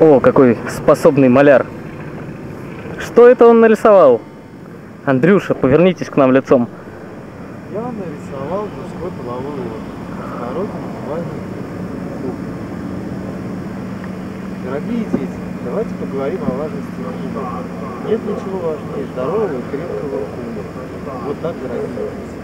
О, какой способный маляр. Что это он нарисовал? Андрюша, повернитесь к нам лицом. Я нарисовал мужской половой орган. В народе называемый пупок. Дорогие дети, давайте поговорим о важности ума. Нет ничего важнее здорового крепкого ума. Вот так, дети.